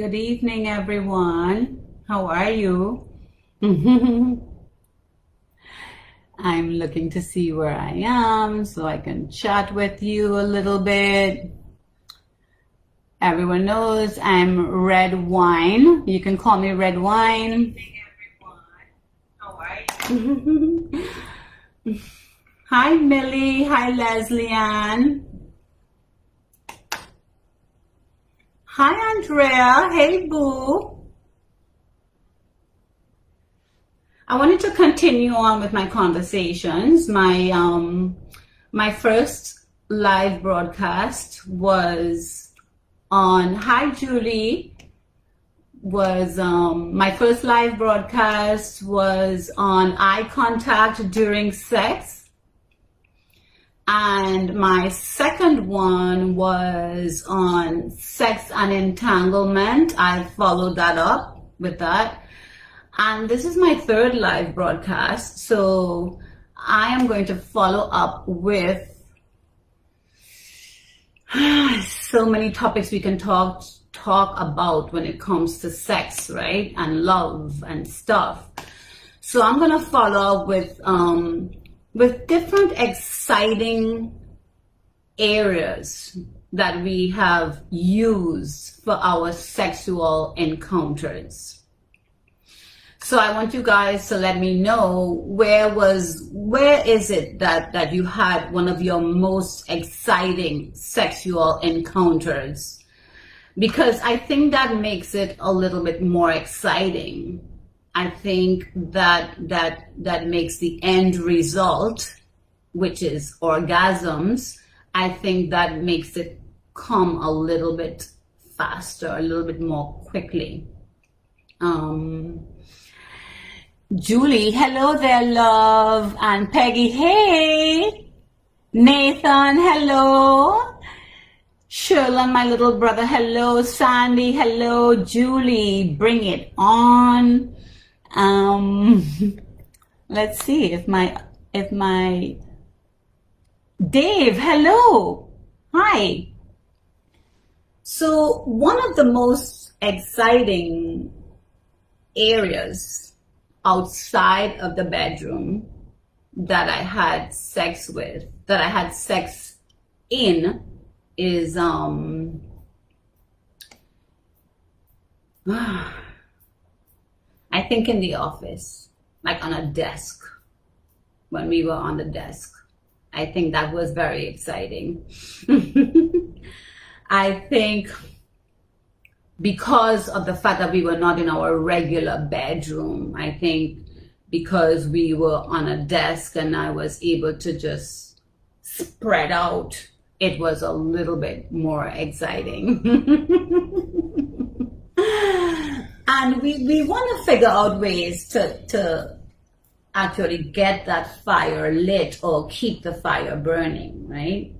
Good evening, everyone. How are you? I'm looking to see where I am so I can chat with you a little bit. Everyone knows I'm red wine. You can call me red wine. Hi, Millie. Hi, Leslie Ann. Hi, Andrea. Hey, Boo. I wanted to continue on with my conversations. My um, my first live broadcast was on Hi Julie. Was um, my first live broadcast was on eye contact during sex and my second one was on sex and entanglement. I followed that up with that. And this is my third live broadcast. So I am going to follow up with so many topics we can talk talk about when it comes to sex, right? And love and stuff. So I'm gonna follow up with um, with different exciting areas that we have used for our sexual encounters. So I want you guys to let me know where was where is it that that you had one of your most exciting sexual encounters because I think that makes it a little bit more exciting I think that that that makes the end result, which is orgasms, I think that makes it come a little bit faster, a little bit more quickly. Um, Julie, hello there, love, and Peggy, hey, Nathan, hello. Sherlin, my little brother, hello. Sandy, hello. Julie, bring it on. Um, let's see if my, if my, Dave, hello. Hi. So one of the most exciting areas outside of the bedroom that I had sex with, that I had sex in is, um, I think in the office, like on a desk, when we were on the desk. I think that was very exciting. I think because of the fact that we were not in our regular bedroom, I think because we were on a desk and I was able to just spread out, it was a little bit more exciting. And we, we want to figure out ways to, to actually get that fire lit or keep the fire burning, right?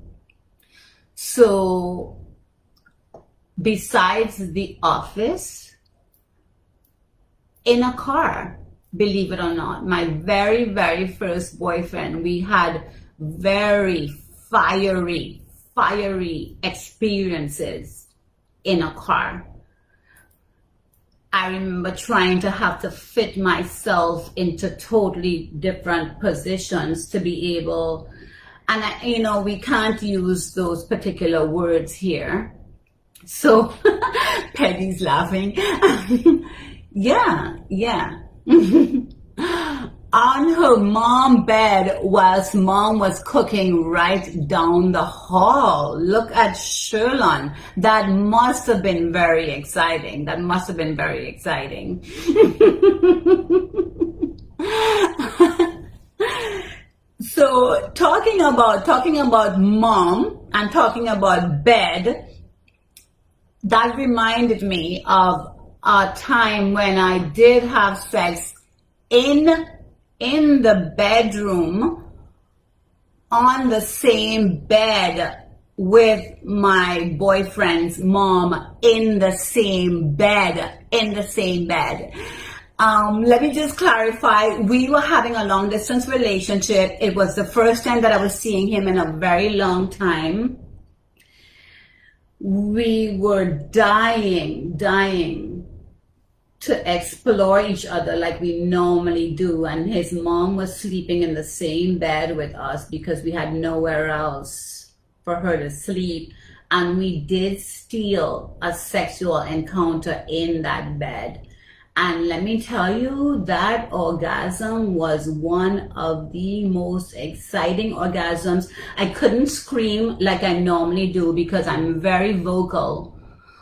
So besides the office, in a car, believe it or not, my very, very first boyfriend, we had very fiery, fiery experiences in a car. I remember trying to have to fit myself into totally different positions to be able, and I, you know, we can't use those particular words here. So Peggy's laughing. yeah, yeah. on her mom bed whilst mom was cooking right down the hall. Look at Sherlon. That must have been very exciting. That must have been very exciting. so talking about talking about mom and talking about bed, that reminded me of a time when I did have sex in in the bedroom on the same bed with my boyfriend's mom in the same bed, in the same bed. Um, let me just clarify. We were having a long distance relationship. It was the first time that I was seeing him in a very long time. we were dying, dying to explore each other like we normally do. And his mom was sleeping in the same bed with us because we had nowhere else for her to sleep. And we did steal a sexual encounter in that bed. And let me tell you, that orgasm was one of the most exciting orgasms. I couldn't scream like I normally do because I'm very vocal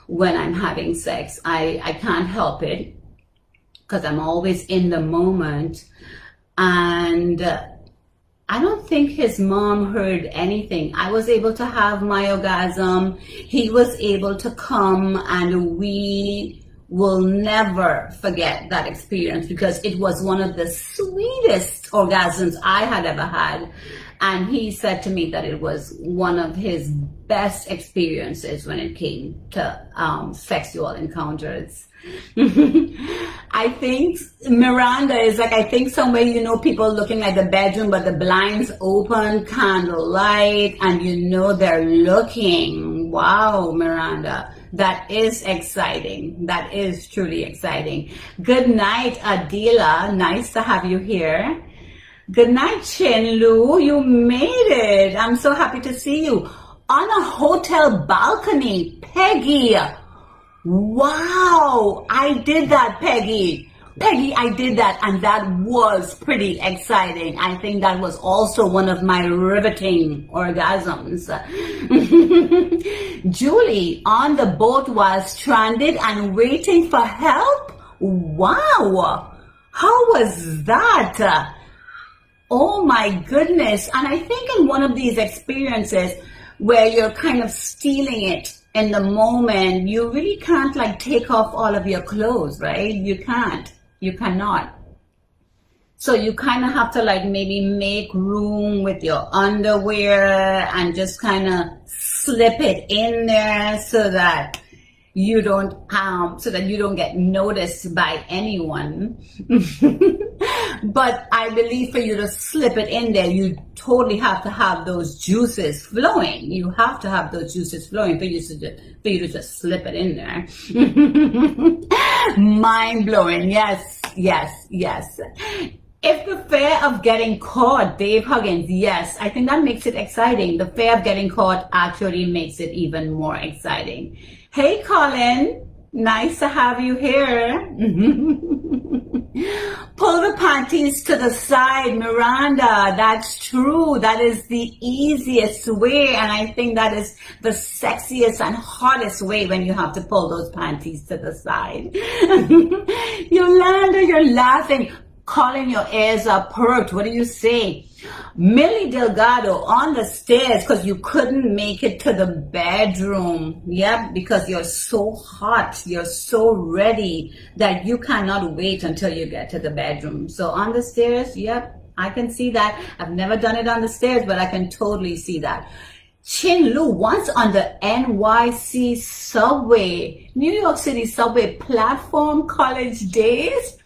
when I'm having sex. I, I can't help it because I'm always in the moment. And uh, I don't think his mom heard anything. I was able to have my orgasm. He was able to come and we will never forget that experience because it was one of the sweetest orgasms I had ever had. And he said to me that it was one of his best experiences when it came to um, sexual encounters. I think Miranda is like, I think somewhere, you know, people looking at the bedroom, but the blinds open, candlelight, and you know they're looking. Wow, Miranda. That is exciting. That is truly exciting. Good night, Adila. Nice to have you here. Good night, Chin Lu. You made it. I'm so happy to see you. On a hotel balcony, Peggy. Wow. I did that, Peggy. Peggy, I did that and that was pretty exciting. I think that was also one of my riveting orgasms. Julie on the boat was stranded and waiting for help? Wow! How was that? Oh my goodness. And I think in one of these experiences where you're kind of stealing it in the moment, you really can't like take off all of your clothes, right? You can't. You cannot. So you kind of have to like maybe make room with your underwear and just kind of slip it in there so that you don't um so that you don't get noticed by anyone. But i believe for you to slip it in there you totally have to have those juices flowing. You have to have those juices flowing for you to just, for you to just slip it in there. Mind blowing yes yes yes. If the fear of getting caught, Dave Huggins, yes, I think that makes it exciting. The fear of getting caught actually makes it even more exciting. Hey, Colin. Nice to have you here. Pull the panties to the side, Miranda. That's true. That is the easiest way. And I think that is the sexiest and hottest way when you have to pull those panties to the side. Yolanda, you're laughing. Colin, your ears are perked. What do you say? Millie Delgado on the stairs because you couldn't make it to the bedroom. Yep, because you're so hot, you're so ready that you cannot wait until you get to the bedroom. So on the stairs, yep, I can see that. I've never done it on the stairs, but I can totally see that. Chin Lu once on the NYC subway, New York City subway platform college days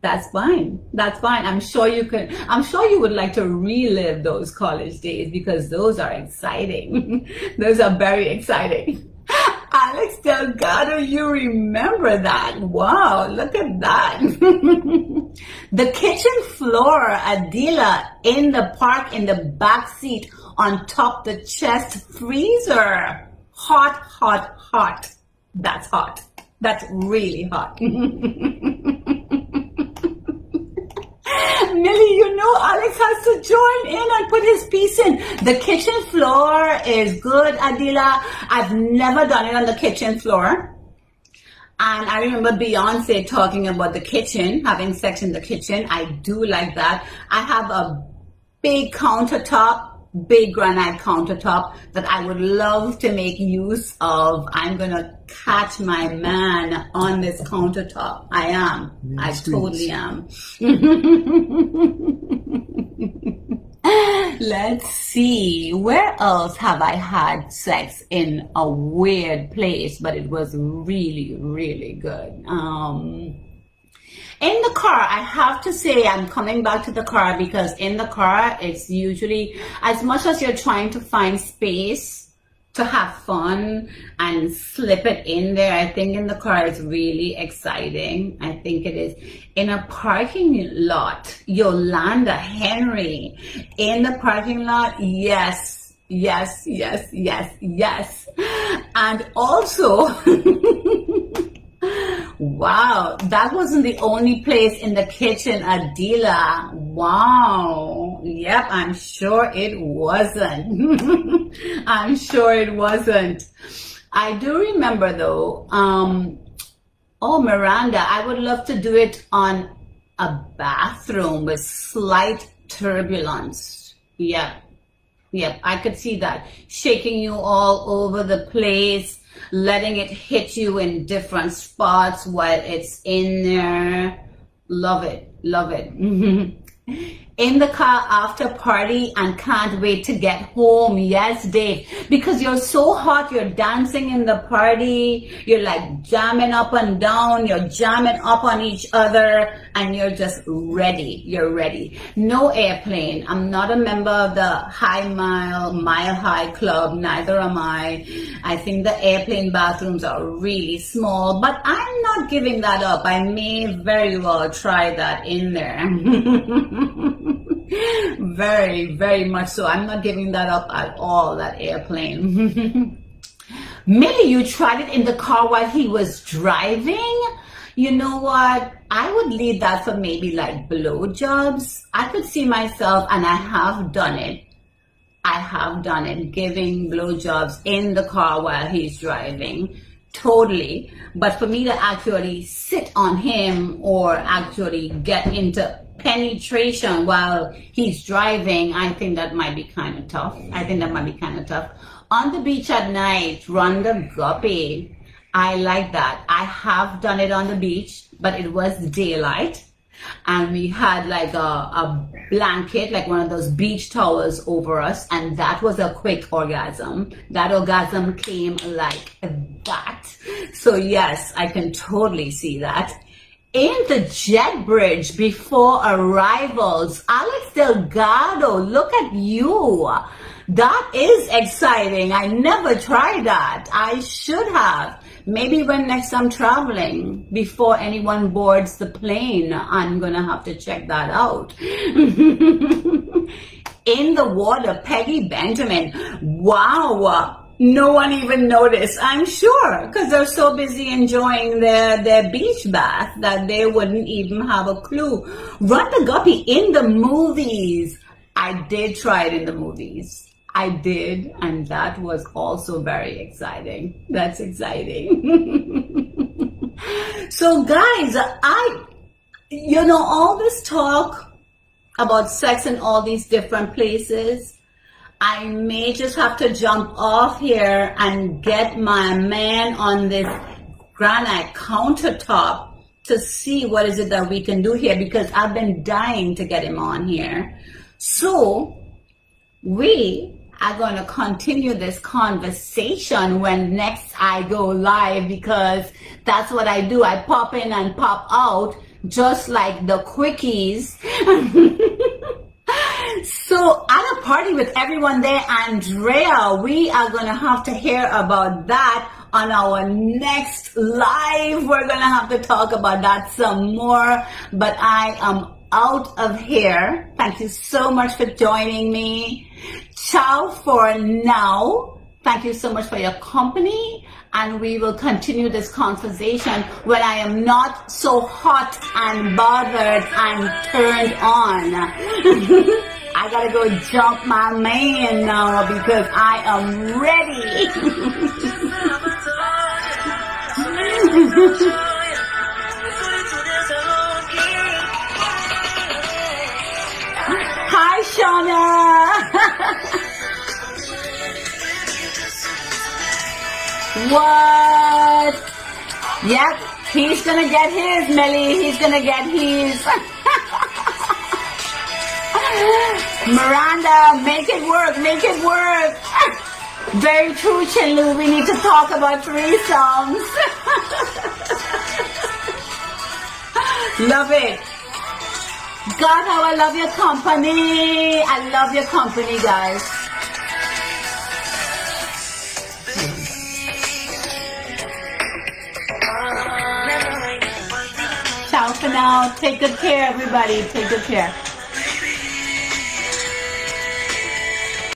that's fine. That's fine. I'm sure you can, I'm sure you would like to relive those college days because those are exciting. those are very exciting. Alex Delgado, you remember that. Wow, look at that. the kitchen floor, Adila, in the park, in the back seat, on top the chest freezer. Hot, hot, hot. That's hot. That's really hot. Millie, you know Alex has to join in and put his piece in. The kitchen floor is good, Adila. I've never done it on the kitchen floor. And I remember Beyonce talking about the kitchen, having sex in the kitchen. I do like that. I have a big countertop big granite countertop that I would love to make use of. I'm going to catch my man on this countertop. I am. I totally am. Let's see. Where else have I had sex in a weird place, but it was really, really good? Um, in the car, I have to say I'm coming back to the car because in the car, it's usually, as much as you're trying to find space to have fun and slip it in there. I think in the car is really exciting. I think it is. In a parking lot, Yolanda Henry in the parking lot. Yes, yes, yes, yes, yes. And also, Wow, that wasn't the only place in the kitchen, Adila. Wow. Yep, I'm sure it wasn't. I'm sure it wasn't. I do remember though, um, oh, Miranda, I would love to do it on a bathroom with slight turbulence. Yep. Yep, I could see that. Shaking you all over the place letting it hit you in different spots while it's in there. Love it, love it. in the car after party and can't wait to get home. Yes, Dave. Because you're so hot, you're dancing in the party, you're like jamming up and down, you're jamming up on each other, and you're just ready. You're ready. No airplane. I'm not a member of the high mile, mile high club. Neither am I. I think the airplane bathrooms are really small, but I'm not giving that up. I may very well try that in there. very, very much so. I'm not giving that up at all, that airplane. Millie, you tried it in the car while he was driving? You know what? I would leave that for maybe like blowjobs. I could see myself, and I have done it. I have done it, giving blowjobs in the car while he's driving. Totally. But for me to actually sit on him or actually get into penetration while he's driving, I think that might be kind of tough. I think that might be kind of tough. On the beach at night, run the guppy. I like that. I have done it on the beach, but it was daylight. And we had like a, a blanket, like one of those beach towels over us. And that was a quick orgasm. That orgasm came like that. So yes, I can totally see that in the jet bridge before arrivals. Alex Delgado, look at you. That is exciting. I never tried that. I should have. Maybe when next I'm traveling, before anyone boards the plane, I'm going to have to check that out. in the water, Peggy Benjamin. Wow no one even noticed, I'm sure, because they're so busy enjoying their, their beach bath that they wouldn't even have a clue. Run the Guppy in the movies. I did try it in the movies. I did, and that was also very exciting. That's exciting. so guys, I, you know, all this talk about sex in all these different places, I may just have to jump off here and get my man on this granite countertop to see what is it that we can do here because I've been dying to get him on here. So we are going to continue this conversation when next I go live because that's what I do. I pop in and pop out just like the quickies. So at a party with everyone there, Andrea, we are going to have to hear about that on our next live. We're going to have to talk about that some more, but I am out of here. Thank you so much for joining me. Ciao for now. Thank you so much for your company and we will continue this conversation when I am not so hot and bothered and turned on. I gotta go jump my man now because I am ready. what? Yep, he's gonna get his, Millie. He's gonna get his. Miranda, make it work, make it work. Very true, Chinlu. We need to talk about three songs. love it. God, how I love your company. I love your company, guys. Now. Take good care, everybody. Take good care.